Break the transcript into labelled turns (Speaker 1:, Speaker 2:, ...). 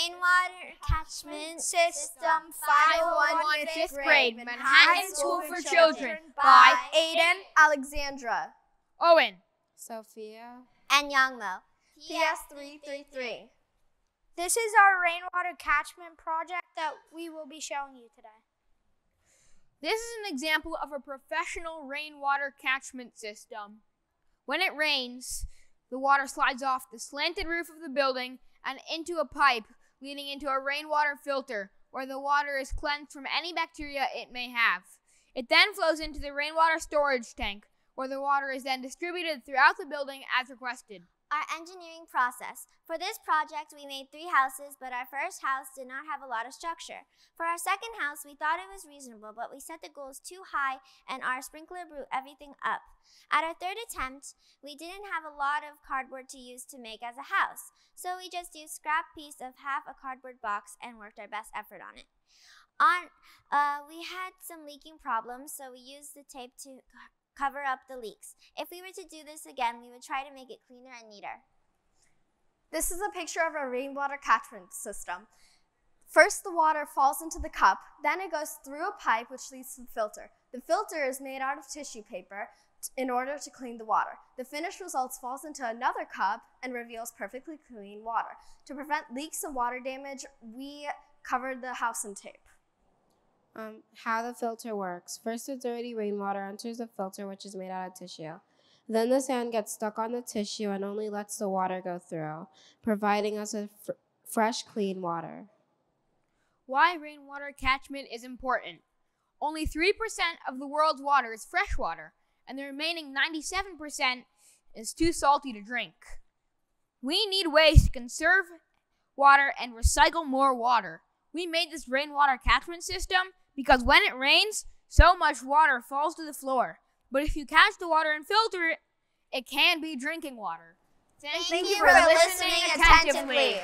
Speaker 1: Rainwater Catchment System
Speaker 2: 501 5th grade, Manhattan School for Children by
Speaker 3: Aedan, Alexandra,
Speaker 2: Owen,
Speaker 4: Sophia,
Speaker 1: and Yangmo.
Speaker 3: PS333.
Speaker 5: This is our rainwater catchment project that we will be showing you today.
Speaker 2: This is an example of a professional rainwater catchment system. When it rains, the water slides off the slanted roof of the building and into a pipe leading into a rainwater filter where the water is cleansed from any bacteria it may have. It then flows into the rainwater storage tank where the water is then distributed throughout the building as requested.
Speaker 1: Our engineering process. For this project, we made three houses, but our first house did not have a lot of structure. For our second house, we thought it was reasonable, but we set the goals too high and our sprinkler blew everything up. At our third attempt, we didn't have a lot of cardboard to use to make as a house, so we just used scrap piece of half a cardboard box and worked our best effort on it. On, uh, we had some leaking problems, so we used the tape to cover up the leaks. If we were to do this again, we would try to make it cleaner and neater.
Speaker 3: This is a picture of a rainwater catchment system. First, the water falls into the cup, then it goes through a pipe which leads to the filter. The filter is made out of tissue paper in order to clean the water. The finished results falls into another cup and reveals perfectly clean water. To prevent leaks and water damage, we covered the house in tape.
Speaker 4: Um, how the filter works. First, the dirty rainwater enters the filter, which is made out of tissue. Then the sand gets stuck on the tissue and only lets the water go through, providing us with fr- fresh, clean water.
Speaker 2: Why rainwater catchment is important. Only 3% of the world's water is fresh water, and the remaining 97% is too salty to drink. We need ways to conserve water and recycle more water. We made this rainwater catchment system because when it rains, so much water falls to the floor. But if you catch the water and filter it, it can be drinking water.
Speaker 1: Thank, Thank you for listening attentively.